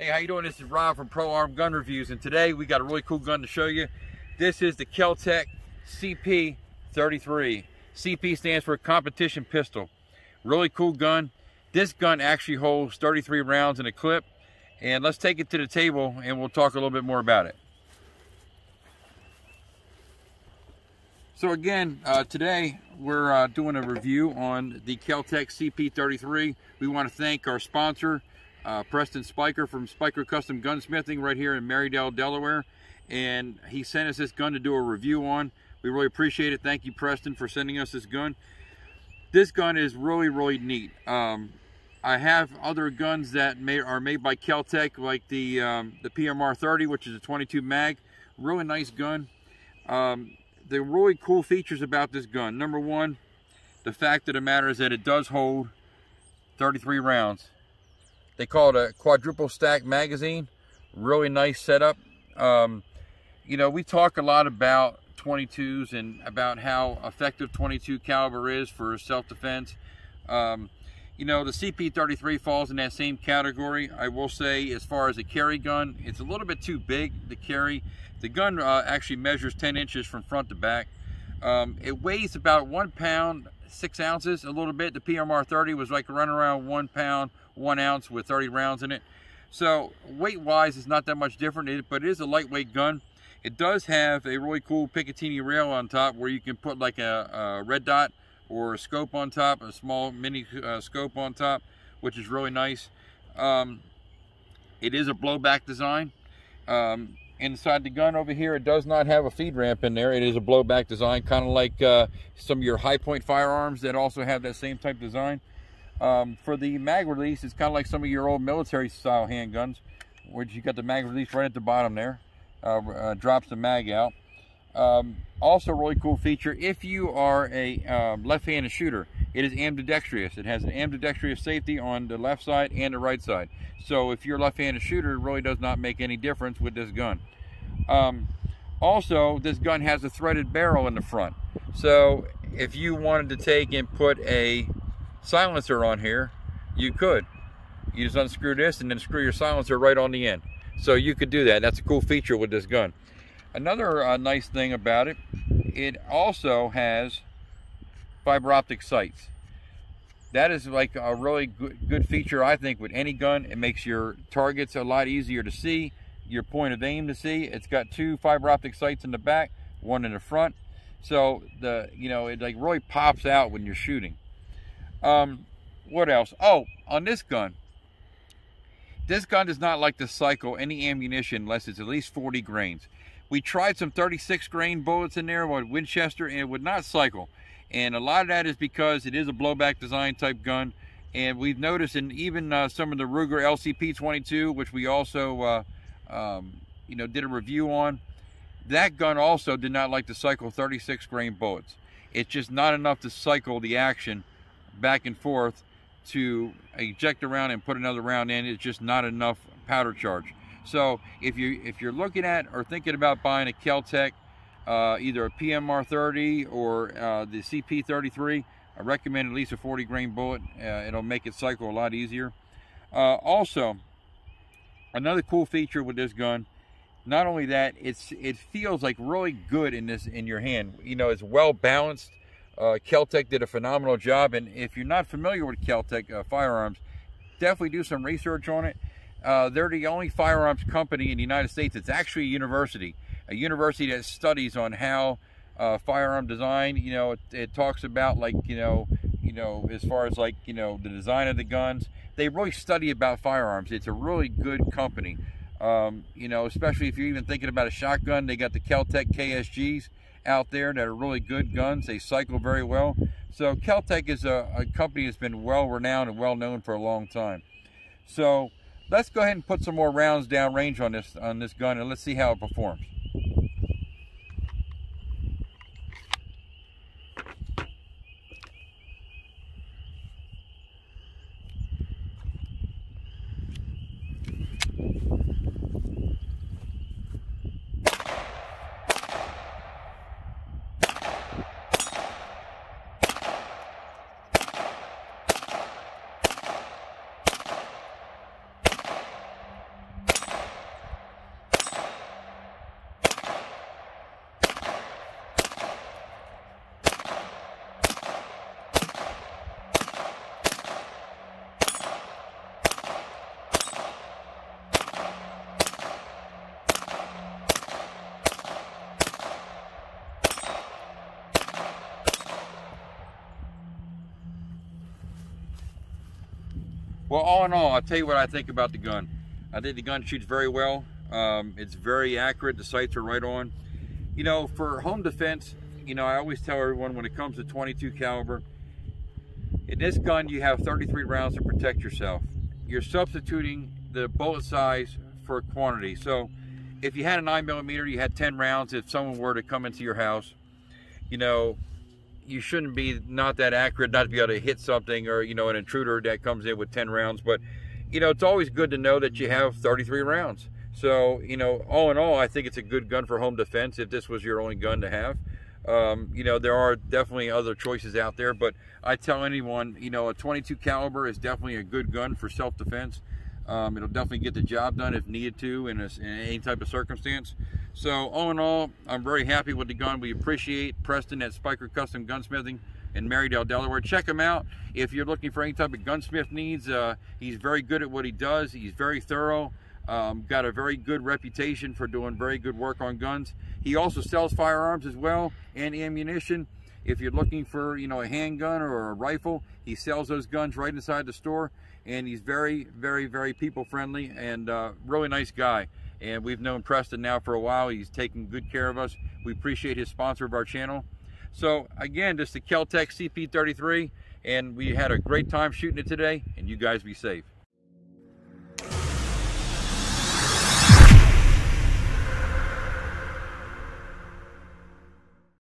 Hey, how you doing? This is Rob from Pro Arms Gun Reviews, and today we got a really cool gun to show you. This is the Kel-Tec CP33. CP stands for Competition Pistol. Really cool gun. This gun actually holds 33 rounds in a clip, and let's take it to the table and we'll talk a little bit more about it. So again, uh, today we're uh, doing a review on the Kel-Tec CP33. We want to thank our sponsor, uh, Preston Spiker from Spiker Custom Gunsmithing right here in Marydel, Delaware. And he sent us this gun to do a review on. We really appreciate it. Thank you, Preston, for sending us this gun. This gun is really, really neat. Um, I have other guns that may, are made by Kel-Tec, like the um, the PMR 30, which is a 22 mag. Really nice gun. Um, the really cool features about this gun. Number one, the fact of the matter is that it does hold 33 rounds. They call it a quadruple stack magazine. Really nice setup. Um, you know, we talk a lot about 22s and about how effective 22 caliber is for self-defense. Um, you know, the CP33 falls in that same category. I will say, as far as a carry gun, it's a little bit too big to carry. The gun uh, actually measures 10 inches from front to back. Um, it weighs about one pound, six ounces, a little bit. The PMR 30 was like running around one pound, one ounce with 30 rounds in it. So weight-wise, it's not that much different, but it is a lightweight gun. It does have a really cool Picatinny rail on top where you can put like a, a red dot or a scope on top, a small mini uh, scope on top, which is really nice. Um, it is a blowback design. Um, inside the gun over here, it does not have a feed ramp in there. It is a blowback design, kind of like uh, some of your Hi-Point firearms that also have that same type design. Um, for the mag release, it's kind of like some of your old military style handguns, which you got the mag release right at the bottom there. Uh, uh, drops the mag out. Um, also, really cool feature, if you are a um, left-handed shooter, it is ambidextrous. It has an ambidextrous safety on the left side and the right side. So if you're a left-handed shooter, it really does not make any difference with this gun. Um, also, this gun has a threaded barrel in the front. So if you wanted to take and put a silencer on here, you could. You just unscrew this and then screw your silencer right on the end. So you could do that. That's a cool feature with this gun. Another uh, nice thing about it, it also has fiber optic sights. That is like a really good, good feature, I think, with any gun. It makes your targets a lot easier to see, your point of aim to see. It's got two fiber optic sights in the back, one in the front. So the, you know, it like really pops out when you're shooting. Um, what else? Oh, on this gun, this gun does not like to cycle any ammunition unless it's at least 40 grains. We tried some 36 grain bullets in there with Winchester and it would not cycle. And a lot of that is because it is a blowback design type gun. And we've noticed in even uh, some of the Ruger LCP22, which we also, uh, um, you know, did a review on, that gun also did not like to cycle 36 grain bullets. It's just not enough to cycle the action back and forth to eject a round and put another round in. It's just not enough powder charge. So if you if you're looking at or thinking about buying a Kel-Tec, uh, either a PMR 30 or uh, the CP 33, I recommend at least a 40 grain bullet. Uh, it'll make it cycle a lot easier. Uh, also, another cool feature with this gun, not only that, it's it feels like really good in this in your hand. You know, it's well balanced. Uh, Kel-Tec did a phenomenal job, and if you're not familiar with Kel-Tec uh, firearms, definitely do some research on it. They're the only firearms company in the United States that's actually a university, a university that studies on how uh, firearm design. You know, it, it, talks about like you know, you know, as far as like you know the design of the guns. They really study about firearms. It's a really good company. Um, you know, especially if you're even thinking about a shotgun, they got the Kel-Tec KSGs out there that are really good guns. They cycle very well. So Kel-Tec is a, a company that's been well renowned and well known for a long time. So Let's go ahead and put some more rounds down range on this on this gun and let's see how it performs. Well, all in all, I'll tell you what I think about the gun. I think the gun shoots very well. Um, it's very accurate. The sights are right on. You know, for home defense, you know, I always tell everyone when it comes to 22 caliber, in this gun, you have 33 rounds to protect yourself. You're substituting the bullet size for quantity. So if you had a nine millimeter, you had 10 rounds. If someone were to come into your house, you know, you shouldn't be not that accurate, not to be able to hit something or, you know, an intruder that comes in with 10 rounds. But, you know, it's always good to know that you have 33 rounds. So, you know, all in all, I think it's a good gun for home defense if this was your only gun to have. Um, you know, there are definitely other choices out there, but I tell anyone, you know, a 22 caliber is definitely a good gun for self-defense. Um, it'll definitely get the job done if needed to in, a, in, any type of circumstance. So all in all, I'm very happy with the gun. We appreciate Preston at Spiker Custom Gunsmithing in Marydel, Delaware. Check him out if you're looking for any type of gunsmith needs. Uh, he's very good at what he does. He's very thorough. Um, got a very good reputation for doing very good work on guns. He also sells firearms as well and ammunition. If you're looking for, you know, a handgun or a rifle, he sells those guns right inside the store. And he's very, very, very people friendly and uh, really nice guy. And we've known Preston now for a while. He's taking good care of us. We appreciate his sponsor of our channel. So again, is the Kel-Tec CP33 and we had a great time shooting it today and you guys be safe.